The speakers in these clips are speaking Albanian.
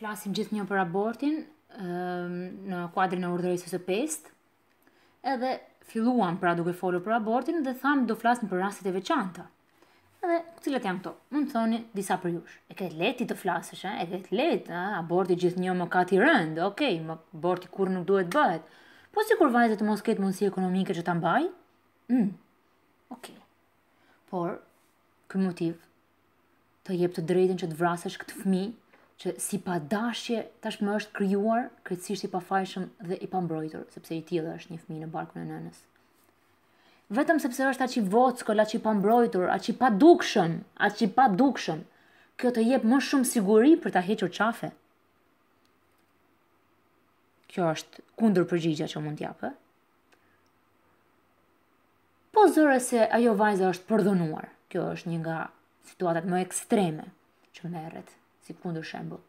Flasim gjithnjë për abortin në kuadrin e urdhëresës së pestë. Edhe filluam pra duke folur për abortin dhe thamë do flasim për rastet e veçanta. Edhe cilat janë këto? Mund të thoni disa prej jush. E ke lehtë ti të flasësh, e ke lehtë ti, a? aborti gjithnjë mëkat i rëndë, okej, okay, aborti kur nuk duhet bëhet. Po sikur vajza të mos ketë mundësi ekonomike që ta mbajë? Mm, okej. Okay. Por, ky motiv, të jep të drejtën që të vrasësh këtë fëmijë që si pa dashje tashmë është krijuar krejtësisht i pafajshëm dhe i pambrojtur, sepse i tillë është një fëmijë në barkun e nënës. Vetëm sepse është aq i vogël, aq i pambrojtur, aq i padukshëm, aq i padukshëm, kjo të jep më shumë siguri për ta hequr qafe. Kjo është kundërpërgjigja që mund të jap. Po zëre se ajo vajza është përdhunuar. Kjo është një nga situatat më ekstreme që merret si kundërshembull.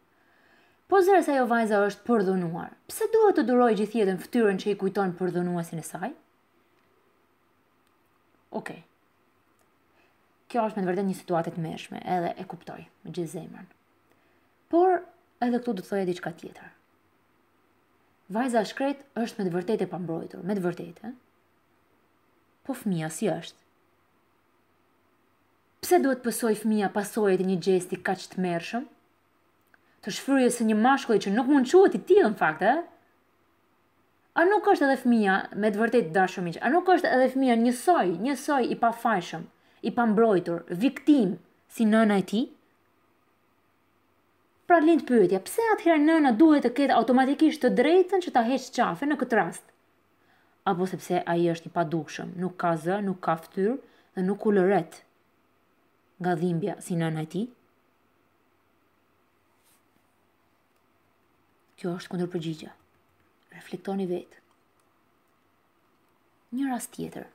Po zëre se ajo vajza është përdhunuar. Pse duhet të durojë gjithë jetën fytyrën që i kujton përdhunuesin e saj? Ok. Kjo është me të vërtetë një situatë e tmerrshme, edhe e kuptoj me gjithë zemrën. Por edhe këtu do të thoja diçka tjetër. Vajza e shkretë është me të vërtetë e pambrojtur, me të vërtetë, Po fëmija si është? Pse duhet të pësojë fëmija pasojat e një gjesti kaq të tmerrshëm? Të shfryrjes së një mashkulli që nuk mund të quhet i tillë në fakt, ë? A nuk është edhe fëmija me të vërtetë të dashur miq? A nuk është edhe fëmija njësoj, njësoj i pafajshëm, i pambrojtur, viktimë si nëna e tij? Pra lind pyetja, pse atëherë nëna duhet të ketë automatikisht të drejtën që ta heqë qafe në këtë rast? apo sepse ai është i padukshëm, nuk ka zë, nuk ka fytyrë dhe nuk ulëret nga dhimbja si nëna e tij? Kjo është kundërpërgjigja. Reflektoni vetë. Një rast tjetër.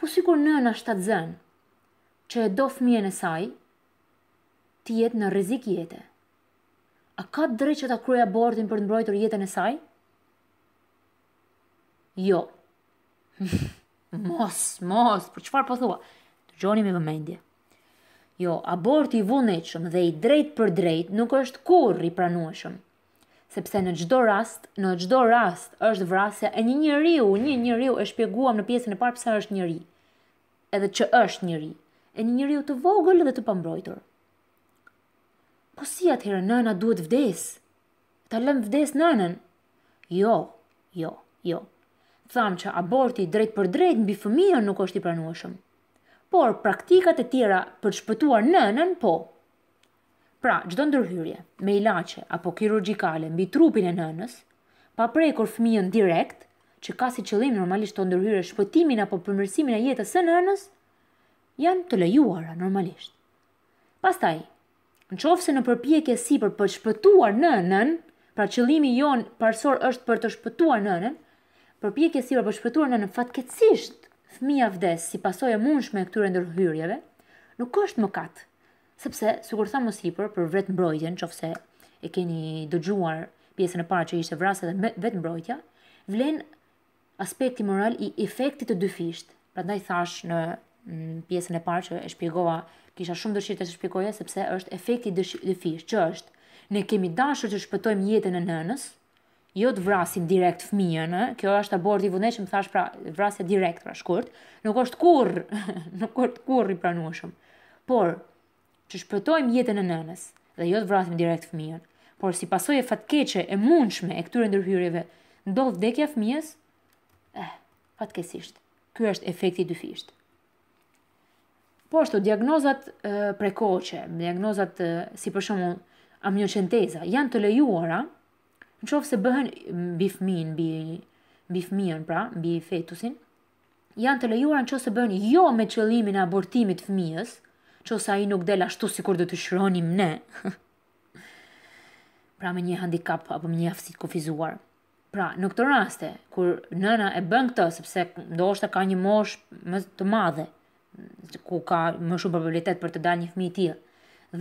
Po sikur nëna shtatzën që e do fëmijën e saj, të jetë në rrezik jete. A ka të drejtë që ta kryejë abortin për të mbrojtur jetën e saj? Jo. mos, mos, për çfarë po thua? Dëgjoni me vëmendje. Jo, aborti i vullnetshëm dhe i drejtpërdrejtë nuk është kurrë i pranueshëm. Sepse në çdo rast, në çdo rast është vrasja e një njeriu, një njeriu e shpjeguam në pjesën e parë pse është njeri. Edhe që është njeri, e një njeriu të vogël dhe të pambrojtur. Po si atëherë nëna duhet vdes? Ta lëmë të vdesë nënën? Jo, jo, jo. Thamë që aborti drejtpërdrejt mbi fëmijën nuk është i pranueshëm. Por praktikat e tjera për të shpëtuar nënën, po. Pra, çdo ndërhyrje me ilaçe apo kirurgjikale mbi trupin e nënës, pa prekur fëmijën direkt, që ka si qëllim normalisht kjo ndërhyrje shpëtimin apo përmirësimin e jetës së nënës, janë të lejuara normalisht. Pastaj, Në qoftë se në përpjekje sipër për të shpëtuar nënën, pra qëllimi jonë parësor është për të shpëtuar nënën, përpjekje sipër për të shpëtuar nënën, fatkeqësisht fëmija vdes si pasojë e mundshme e këtyre ndërhyrjeve, nuk është mëkat. Sepse, sikur thashë më sipër, për vetëmbrojtjen, qoftë se e keni dëgjuar pjesën e parë që ishte vrasja dhe vetëmbrojtja, vlen aspekti moral i efektit të dyfishtë. Prandaj thashë në mm, pjesën e parë që e shpjegova, kisha shumë dëshirë ta shpjegoja sepse është efekti i dyfishtë, që është ne kemi dashur të shpëtojmë jetën e nënës, jo të vrasim direkt fëmijën, ë? kjo është aborti i vullnetshëm, thashë pra, vrasja direkt, pra shkurt, nuk është kurrë, nuk është kurrë i pranueshëm. Por të shpëtojmë jetën e nënës dhe jo të vrasim direkt fëmijën, por si pasojë fatkeqe e mundshme e këtyre ndërhyrjeve, ndodh vdekja e fëmijës? Eh, fatkeqësisht, ky është efekti i dyfishtë. Po ashtu, diagnozat prekoqe, diagnozat si për shembull amnioçenteza, janë të lejuara në qoftë se bëhen mbi fëmijën, mbi, mbi fëmijën, pra, mbi fetusin, janë të lejuara në qoftë se bëhen jo me qëllimin e abortimit të fëmijës, qoftë se ai nuk del ashtu sikur do të dëshironim ne, pra me një handikap apo me një aftësi të kufizuar. Pra, në këto raste, kur nëna e bën këtë, sepse ndoshta ka një moshë më të madhe, ku ka më shumë probabilitet për të dalë një fëmijë i tillë.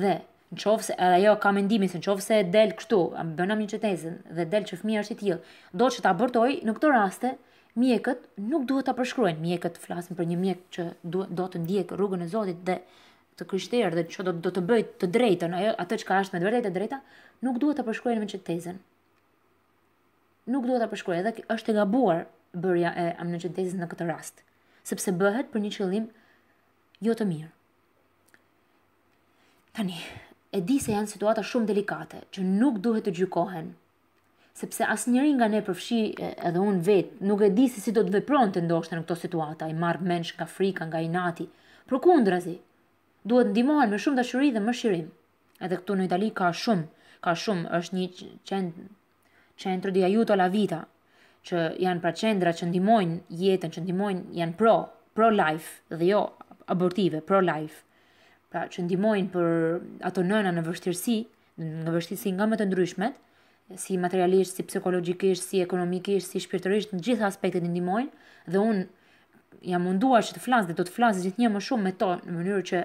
Dhe në qoftë se edhe ajo ka mendimin se në qoftë se del kështu, bën amnioçentezën dhe del që fëmija është i tillë, do që ta abortojë, në këto raste, mjekët nuk duhet ta përshkruajnë, mjekët flasim për një mjek që do të ndjekë rrugën e Zotit dhe të krishterë dhe që do të bëjë të drejtën, atë çka është me të vërtetë e drejta, nuk duhet ta përshkruajnë amnioçentezën. nuk duhet ta përshkruajnë, edhe është e gabuar bërja e amnioçentezës në këtë rast, sepse bëhet për një qëllim jo të mirë. Tani, e di se janë situata shumë delikate, që nuk duhet të gjykohen, sepse asnjëri nga ne përfshirë edhe unë vetë, nuk e di se si do të vepronte ndoshta në këto situata, i marrë mendsh nga frika, nga inati, përkundrazi, duhet të ndihmohen me shumë dashuri dhe mëshirë, Edhe këtu në Itali ka shumë, ka shumë, është një qend, centro di aiuto alla vita, që janë pra qendra që ndihmojnë jetën, që ndihmojnë, janë pro, pro life dhe jo abortive, pro life. Pra që ndihmojnë për ato nëna në vështirësi, në vështirësi nga më të ndryshmet, si materialisht, si psikologjikisht, si ekonomikisht, si shpirtërisht, në gjitha aspektet i ndihmojnë, dhe unë jam munduar që të flas dhe do të flas gjithnjë më shumë me to, në mënyrë që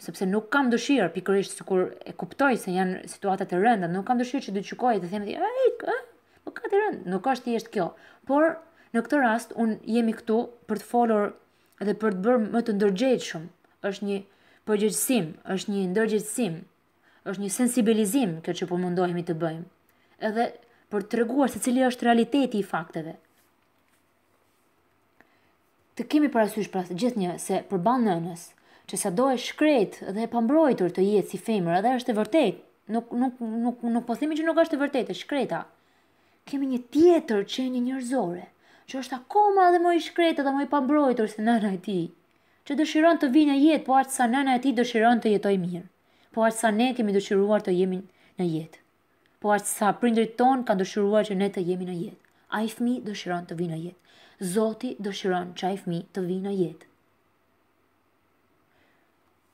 sepse nuk kam dëshirë pikërisht sikur e kuptoj se janë situata të rënda, nuk kam dëshirë që të gjykoj të them ti, "Ë, ik, ë, mëkat i rëndë." Nuk është thjesht kjo, por në këtë rast ne jemi këtu për të folur dhe për të bërë më të ndërgjegjshëm. Është një përgjegjësim, është një ndërgjegjësim, është një sensibilizim kjo që po mundohemi të bëjmë. Edhe për të treguar se cili është realiteti i fakteve. Të kemi parasysh pra gjithnjë se përballë nënës, që sado e shkretë dhe e pambrojtur të jetë si femër, edhe është e vërtetë, nuk, nuk, nuk, nuk po themi që nuk është e vërtetë, e shkreta. Kemi një tjetër qenie njerëzore, që është akoma dhe më i shkretë dhe më i pambrojtur se nëna e tij, që dëshiron të vijë në jetë, po aq sa nëna e tij dëshiron të jetojë mirë, po aq sa ne kemi dëshiruar të jemi në jetë. Po aq sa prindërit tonë kanë dëshiruar që ne të jemi në jetë. Ai fëmijë dëshiron të vijë në jetë. Zoti dëshiron që ai fëmijë të vijë në jetë.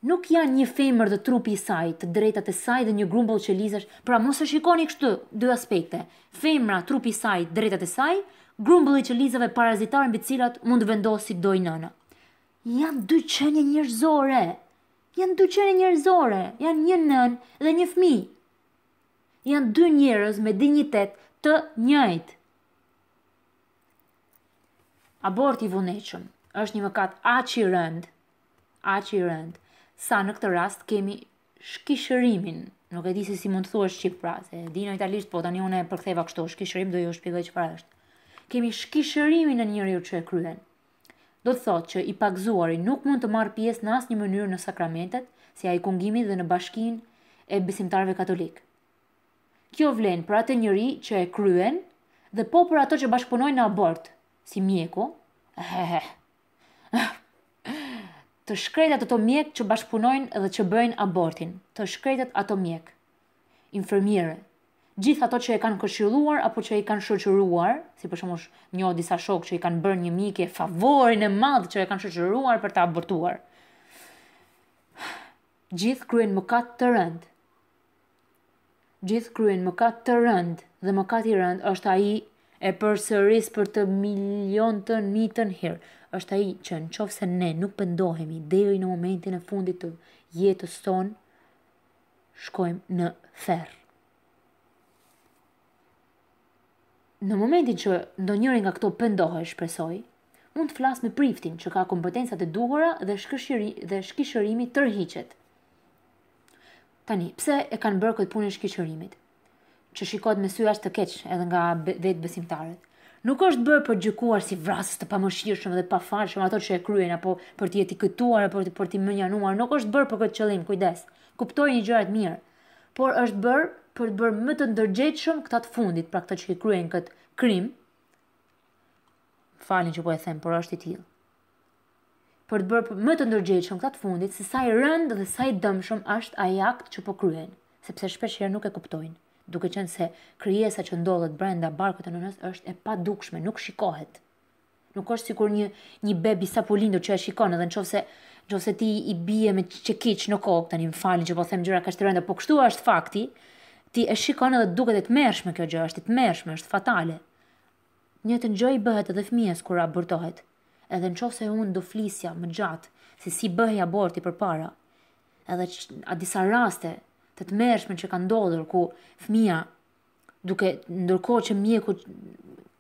Nuk janë një femër dhe trupi i saj, të drejtat e saj dhe një grumbull qelizash, pra mos e shikoni kështu dy aspekte. Femra, trupi i saj, drejtat e saj, grumbulli i qelizave parazitare mbi të cilat mund të vendosë si dojë nëna. Janë dy qenie njerëzore. Janë dy qenie njerëzore, janë një nënë dhe një fëmijë. Janë dy njerëz me dinjitet të njëjtë. Aborti i vullnetshëm është një mëkat aq i rëndë, aq i rëndë, sa në këtë rast kemi shkishërimin. Nuk e di se si mund të thuash shqip pra, se e di në italisht, po tani unë e përktheva kështu, shkishërim do ju shpjegoj çfarë është. Kemi shkishërimin e njeriut që e kryen. Do të thotë që i pagëzuari nuk mund të marrë pjesë në asnjë mënyrë në sakramentet, si ai i kungimit dhe në bashkinë e besimtarëve katolikë. Kjo vlen për atë njeri që e kryen dhe po për ato që bashkëpunojnë në abort, si mjeku, heheh, të shkretët ato mjekë që bashkëpunojnë dhe që bëjnë abortin, të shkretët ato mjekë. infermierë, gjithë ato që e kanë këshilluar apo që i kanë shoqëruar, si për shembull njoh disa shokë që i kanë bërë një mikeje favorin e madh që e kanë shoqëruar për të abortuar. Gjithë kryejnë mëkat të rëndë. Gjithë kryejnë mëkat të rëndë dhe mëkati i rëndë është ai e përsëris për të miliontën mijtën herë. Është ai që në qoftë se ne nuk pendohemi deri në momentin e fundit të jetës tonë, shkojmë në ferr. Në momentin që ndonjëri nga këto pendohet, shpresoj, mund të flas me priftin që ka kompetencat e duhura dhe shkishëri dhe shkishërimi tërhiqet. Tani, pse e kanë bërë këtë punë e shkishërimit? që shikohet me sy aq të keq edhe nga vetë besimtarët. Nuk është bërë për gjykuar si vrasës të pamëshirshëm dhe pafalshëm ato që e kryejnë apo për t'i etiketuar apo për t'i mënjanuar, nuk është bërë për këtë qëllim, kujdes, kuptojini gjërat mirë, por është bërë për të bërë më të ndërgjegjshëm këta të fundit, pra këta që e kryejnë këtë krim, falni që po e them, por është i tillë. për të bërë më të ndërgjegjshëm këta të fundit se sa i rëndë dhe sa i dëmshëm është ai akt që po kryejnë, sepse shpeshherë nuk e kuptojnë, duke qenë se krijesa që ndodhet brenda barkut të nënës është e padukshme, nuk shikohet. Nuk është sikur një një bebi sapolindur që e shikon edhe në qoftë se ti i bie me çekiç në kokë, tani më falni që po them gjëra kaq të rënda, po kështu është fakti. Ti e shikon edhe duket e tmerrshme kjo gjë, është e tmerrshme, është fatale. Njëjtën gjë i bëhet edhe fëmijës kur abortohet. Edhe në qoftë se unë do flisja më gjatë se si bëhej aborti përpara, edhe a disa raste të tmerrshme që kanë ndodhur ku fëmija duke ndërkohë që mjeku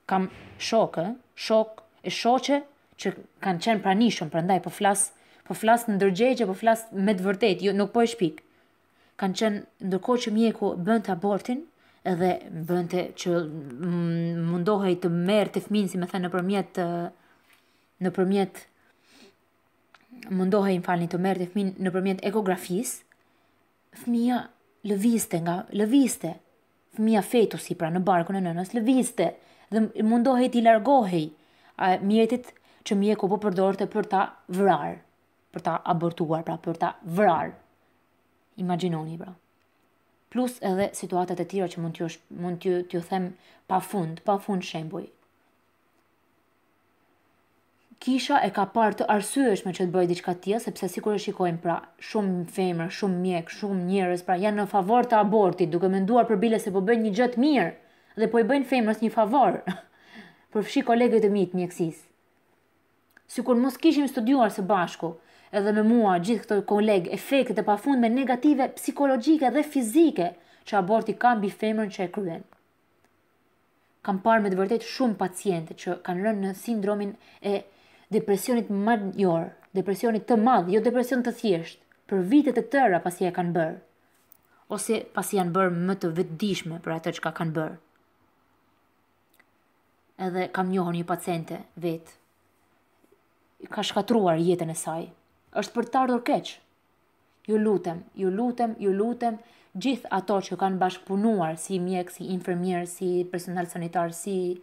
kam shokë, shok e shoqe që kanë qenë pranishëm, prandaj po flas, po flas me ndërgjegje, po flas me të vërtetë, jo nuk po e shpik. kanë qenë ndërkohë që mjeku bënte abortin dhe bënte që mm, mundohej të merrte fëmijën, si me thënë, nëpërmjet, nëpërmjet, mundohej më falni të merrte fëmijën nëpërmjet ekografisë, fëmija lëvizte nga, lëvizte, fëmija fetusi pra në barkun e nënës, lëvizte dhe mundohej t'i largohej mjetit që mjeku po përdorte për ta vrarë. për ta abortuar, pra për ta vrarë. Imagjinoni pra. Plus edhe situatat e tjera që mund t'ju mund t'ju t'ju them pa fund, pa fund shembuj. Kisha e ka parë të arsyeshme që të bëjë diçka të tillë, sepse sikur e shikojmë pra, shumë femra, shumë mjekë, shumë njerëz pra janë në favor të abortit, duke menduar për bile se po bëjnë një gjë të mirë dhe po i bëjnë femrës një favor. Përfshi kolegët e mi të mjekësisë. Sikur mos kishim studiuar së bashku, edhe me mua gjithë këto kolegë efektet e pafundme negative psikologjike dhe fizike që aborti ka mbi femrën që e kryen. Kam parë me të vërtetë shumë paciente që kanë rënë në sindromin e depresionit major, depresionit të madh, jo depresion të thjeshtë, për vite të tëra pasi e kanë bërë, ose pasi janë bërë më të vetëdijshme për atë çka kanë bërë. edhe kam njohur një paciente vetë. Ka shkatërruar jetën e saj. Është për të ardhur keq. Ju lutem, ju lutem, ju lutem gjithë ato që kanë bashkëpunuar si mjek, si infermier, si personel sanitar, si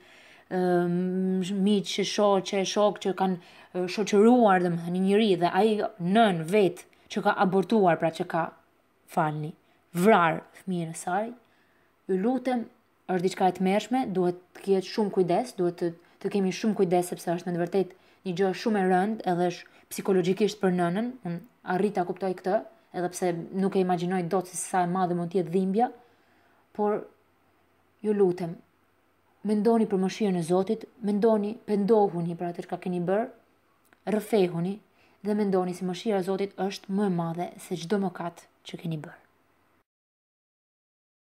um, miq, shoqe, shokë që kanë shoqëruar domethënë një njeri dhe ajo nënë vetë që ka abortuar, pra që ka falni, vrarë fëmijën e saj, ju lutem është diçka e tmerrshme, duhet të ketë shumë kujdes, duhet të të kemi shumë kujdes sepse është me të vërtetë një gjë shumë e rëndë edhe sh, psikologjikisht për nënën, unë arrij ta kuptoj këtë, edhe pse nuk e imagjinoj dot se sa e madhe mund të jetë dhimbja, por ju lutem, mendoni për mëshirën e Zotit, mendoni, pendohuni për atë çka keni bërë, rrëfehuni dhe mendoni se mëshira e Zotit është më e madhe se çdo mëkat që keni bërë.